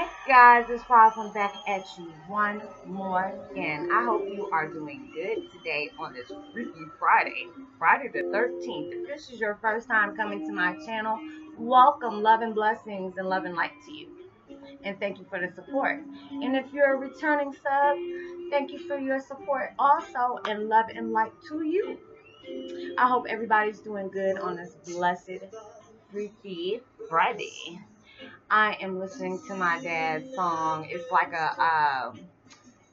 Hey guys, it's. I'm back at you one more again. I hope you are doing good today on this freaky Friday, Friday the 13th. If this is your first time coming to my channel, welcome, love and blessings, and love and light to you. And thank you for the support. And if you're a returning sub, thank you for your support also, and love and light to you. I hope everybody's doing good on this blessed, freaky Friday. I am listening to my dad's song. It's like a, uh,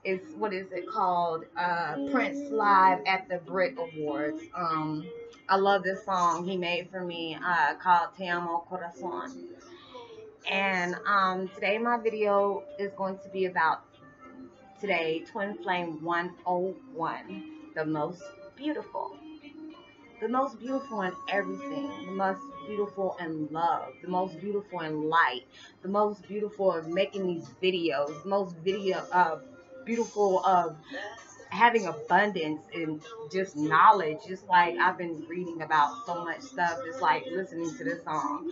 it's what is it called? Uh, Prince live at the Brit Awards. Um, I love this song he made for me uh, called Te Amo Corazon. And um, today my video is going to be about today Twin Flame 101, the most beautiful the most beautiful in everything, the most beautiful in love, the most beautiful in light, the most beautiful of making these videos, the most video uh, beautiful of having abundance and just knowledge. Just like I've been reading about so much stuff, just like listening to this song.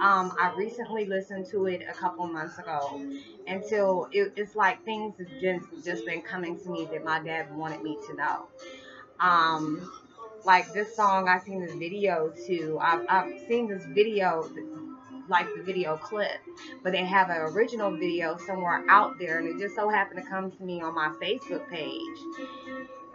Um, I recently listened to it a couple months ago until it, it's like things have just just been coming to me that my dad wanted me to know. Um, like this song, I've seen this video too. I've, I've seen this video, like the video clip, but they have an original video somewhere out there, and it just so happened to come to me on my Facebook page.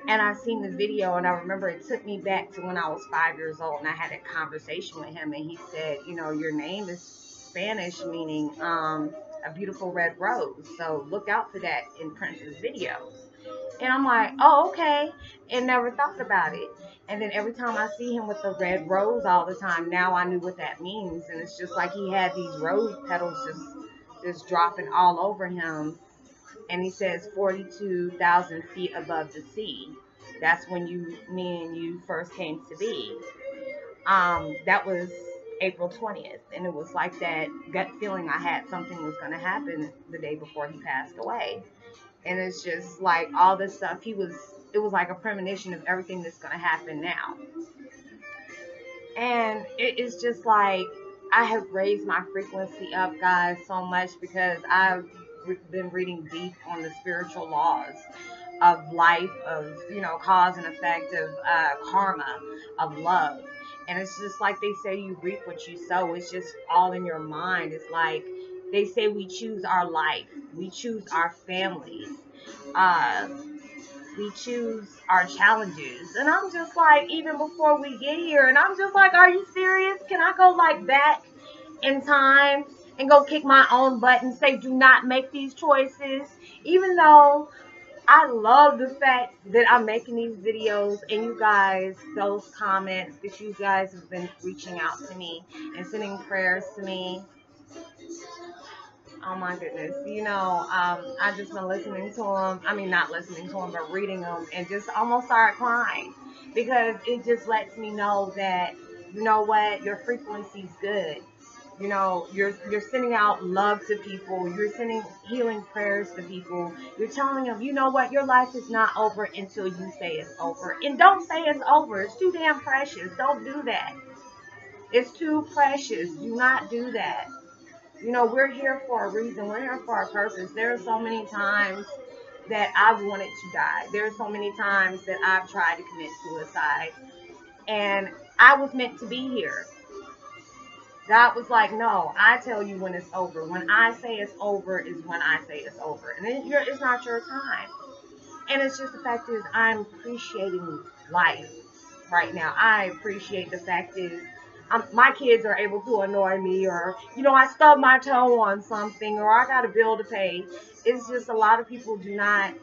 And I seen the video, and I remember it took me back to when I was five years old, and I had a conversation with him, and he said, you know, your name is Spanish, meaning um, a beautiful red rose. So look out for that in Prince's videos. And I'm like, oh, okay. And never thought about it. And then every time I see him with the red rose all the time, now I knew what that means. And it's just like he had these rose petals just just dropping all over him. And he says 42,000 feet above the sea. That's when you, me and you first came to be. Um, that was April 20th. And it was like that gut feeling I had something was going to happen the day before he passed away. And it's just like all this stuff. He was it was like a premonition of everything that's going to happen now. And it is just like I have raised my frequency up, guys, so much because I've been reading deep on the spiritual laws of life, of, you know, cause and effect, of uh, karma, of love. And it's just like they say you reap what you sow. It's just all in your mind. It's like they say we choose our life, we choose our families. Uh, we choose our challenges. And I'm just like, even before we get here, and I'm just like, are you serious? Can I go like back in time and go kick my own butt and say, do not make these choices? Even though I love the fact that I'm making these videos and you guys, those comments that you guys have been reaching out to me and sending prayers to me Oh my goodness. You know, um, I just been listening to him. I mean, not listening to him, but reading them and just almost started crying because it just lets me know that, you know what, your frequency's good. You know, you're you're sending out love to people. You're sending healing prayers to people. You're telling them, you know what, your life is not over until you say it's over. And don't say it's over. It's too damn precious. Don't do that. It's too precious. Do not do that. You know, we're here for a reason. We're here for a purpose. There are so many times that I've wanted to die. There are so many times that I've tried to commit suicide. And I was meant to be here. God was like, no, I tell you when it's over. When I say it's over is when I say it's over. And it's not your time. And it's just the fact is I'm appreciating life right now. I appreciate the fact is I'm, my kids are able to annoy me or, you know, I stub my toe on something or I got a bill to pay. It's just a lot of people do not.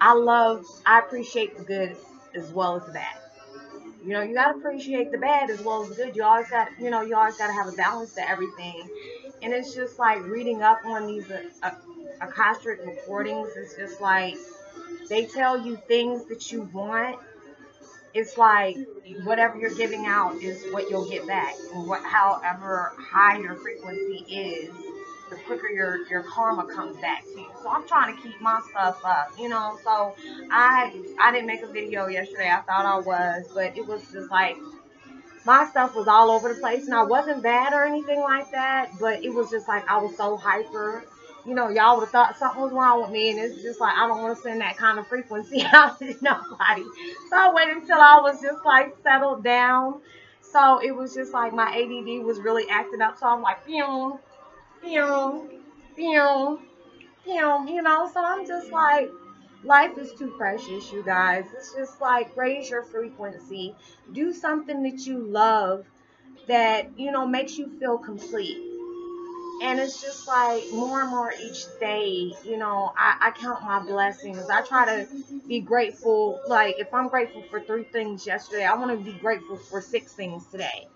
I love, I appreciate the good as well as the bad. You know, you got to appreciate the bad as well as the good. You always got, you know, you always got to have a balance to everything. And it's just like reading up on these uh, uh, Akashic recordings. It's just like they tell you things that you want it's like whatever you're giving out is what you'll get back. And what, however high your frequency is, the quicker your your karma comes back to you. So I'm trying to keep my stuff up, you know. So I I didn't make a video yesterday. I thought I was, but it was just like my stuff was all over the place and I wasn't bad or anything like that, but it was just like I was so hyper. You know, y'all would have thought something was wrong with me, and it's just like I don't want to send that kind of frequency out to nobody. So I waited until I was just like settled down. So it was just like my ADD was really acting up. So I'm like, pew, pew, pew, pew, you know. So I'm just like, Life is too precious, you guys. It's just like raise your frequency. Do something that you love that, you know, makes you feel complete. And it's just like more and more each day, you know, I, I count my blessings. I try to be grateful. Like, if I'm grateful for three things yesterday, I want to be grateful for six things today.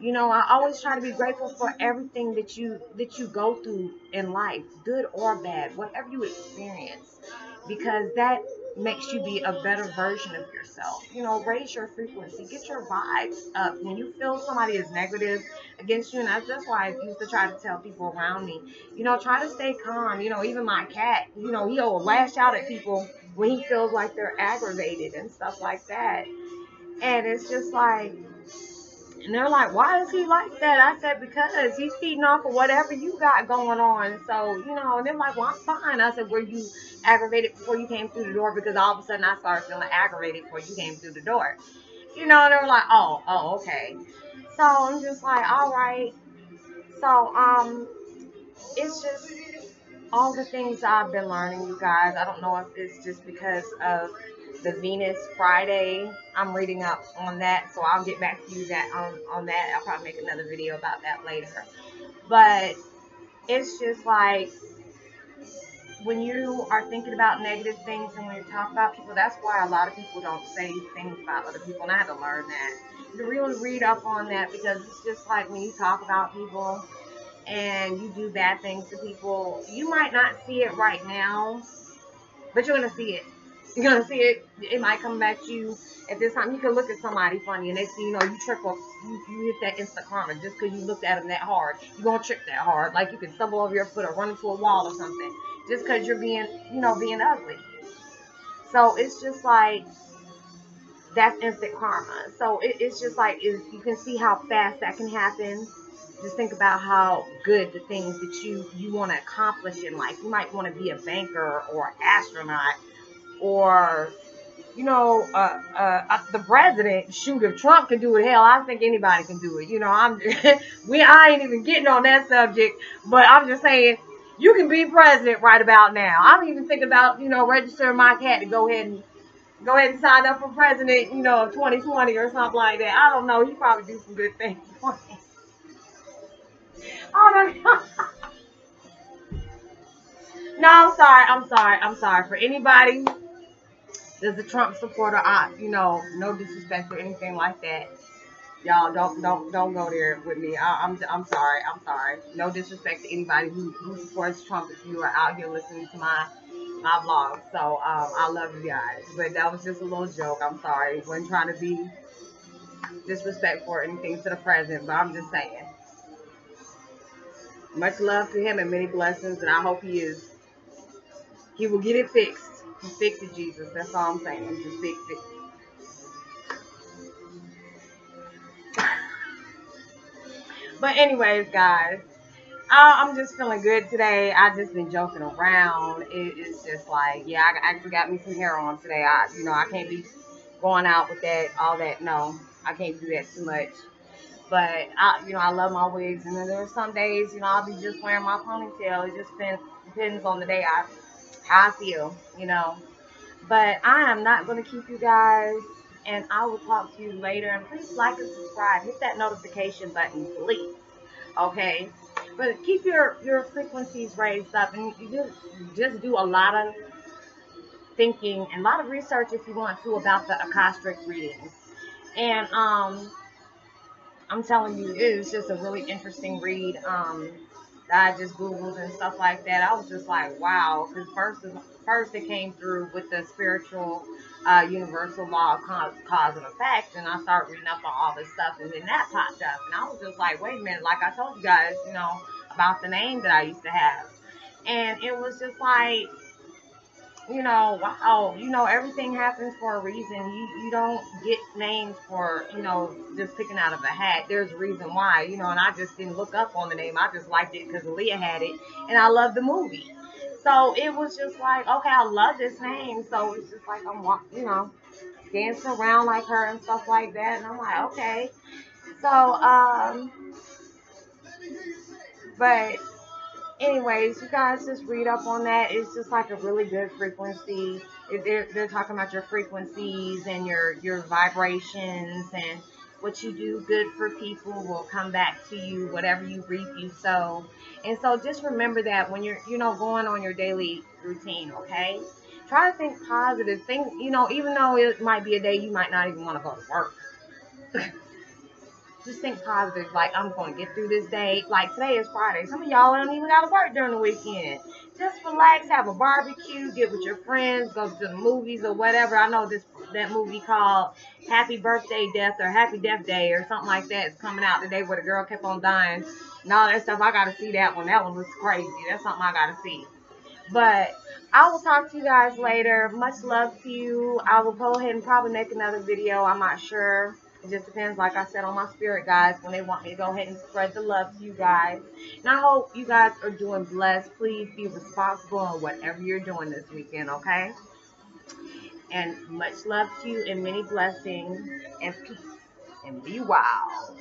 You know, I always try to be grateful for everything that you that you go through in life, good or bad, whatever you experience because that makes you be a better version of yourself. You know, raise your frequency, get your vibes up. When you feel somebody is negative against you, and that's, that's why I used to try to tell people around me, you know, try to stay calm. You know, even my cat, you know, he'll lash out at people when he feels like they're aggravated and stuff like that. And it's just like, and they're like, why is he like that? I said, because he's feeding off of whatever you got going on. So, you know, and they're like, well, I'm fine. I said, were you aggravated before you came through the door? Because all of a sudden I started feeling aggravated before you came through the door. You know, and they're like, oh, oh, okay. So I'm just like, all right. So, um, it's just all the things I've been learning, you guys. I don't know if it's just because of the Venus Friday. I'm reading up on that, so I'll get back to you that on, on that. I'll probably make another video about that later. But it's just like when you are thinking about negative things and when you talk about people, that's why a lot of people don't say things about other people, and I had to learn that. To really read up on that because it's just like when you talk about people and you do bad things to people, you might not see it right now, but you're going to see it you're gonna see it. It might come back to you at this time. You can look at somebody funny, and they see, you know, you trip up, you, you hit that instant karma just because you looked at them that hard. You're gonna trip that hard, like you can stumble over your foot or run into a wall or something, just because you're being, you know, being ugly. So it's just like that's instant karma. So it, it's just like it, you can see how fast that can happen. Just think about how good the things that you you want to accomplish in life. You might want to be a banker or an astronaut or you know, uh, uh, uh, the president, shoot, if Trump can do it, hell, I think anybody can do it. You know, I'm, we, I ain't even getting on that subject, but I'm just saying, you can be president right about now. I'm even thinking about, you know, registering my cat to go ahead and, go ahead and sign up for president, you know, 2020 or something like that. I don't know. He probably do some good things for me. Oh, no. no, I'm sorry. I'm sorry. I'm sorry. For anybody there's a Trump supporter, I, you know, no disrespect or anything like that. Y'all don't don't don't go there with me. I, am I'm, I'm sorry. I'm sorry. No disrespect to anybody who, who supports Trump. If you are out here listening to my my vlog, so um, I love you guys. But that was just a little joke. I'm sorry. wasn't trying to be disrespectful or anything to the president, but I'm just saying. Much love to him and many blessings, and I hope he is. He will get it fixed. Fix it, Jesus. That's all I'm saying. Just fix it. but anyways, guys, I'm just feeling good today. I just been joking around. It, it's just like, yeah, I actually got me some hair on today. I, you know, I can't be going out with that, all that. No, I can't do that too much. But I, you know, I love my wigs, and then there are some days, you know, I'll be just wearing my ponytail. It just depends, depends on the day. I I feel, you know. But I am not going to keep you guys, and I will talk to you later. And please like and subscribe. Hit that notification button, please. Okay? But keep your, your frequencies raised up, and you just, just do a lot of thinking and a lot of research if you want to about the Akashic readings. And um, I'm telling you, it is just a really interesting read. Um, I just googled and stuff like that. I was just like, wow, because first, first it came through with the spiritual, uh, universal law of cause, cause and effect, and I started reading up on all this stuff, and then that popped up, and I was just like, wait a minute, like I told you guys, you know, about the name that I used to have, and it was just like, you know, wow, you know, everything happens for a reason. You you don't get names for, you know, just picking out of a hat. There's a reason why, you know, and I just didn't look up on the name. I just liked it because Leah had it, and I love the movie. So it was just like, okay, I love this name. So it's just like I'm, you know, dancing around like her and stuff like that, and I'm like, okay. So um, but anyways, you guys just read up on that. It's just like a really good frequency. They're, they're talking about your frequencies and your, your vibrations and what you do good for people will come back to you. Whatever you reap, you sow. And so just remember that when you're, you know, going on your daily routine, okay? Try to think positive. Think, you know, even though it might be a day you might not even want to go to work. just think positive. Like, I'm going to get through this day. Like, today is Friday. Some of y'all don't even got to work during the weekend. Just relax, have a barbecue, get with your friends, go to the movies or whatever. I know this that movie called Happy Birthday Death or Happy Death Day or something like that is coming out today where the girl kept on dying and all that stuff. I got to see that one. That one was crazy. That's something I got to see. But I will talk to you guys later. Much love to you. I will go ahead and probably make another video. I'm not sure. It just depends, like I said, on my spirit guys when they want me to go ahead and spread the love to you guys. And I hope you guys are doing blessed. Please be responsible in whatever you're doing this weekend, okay? And much love to you and many blessings and peace. And be wild.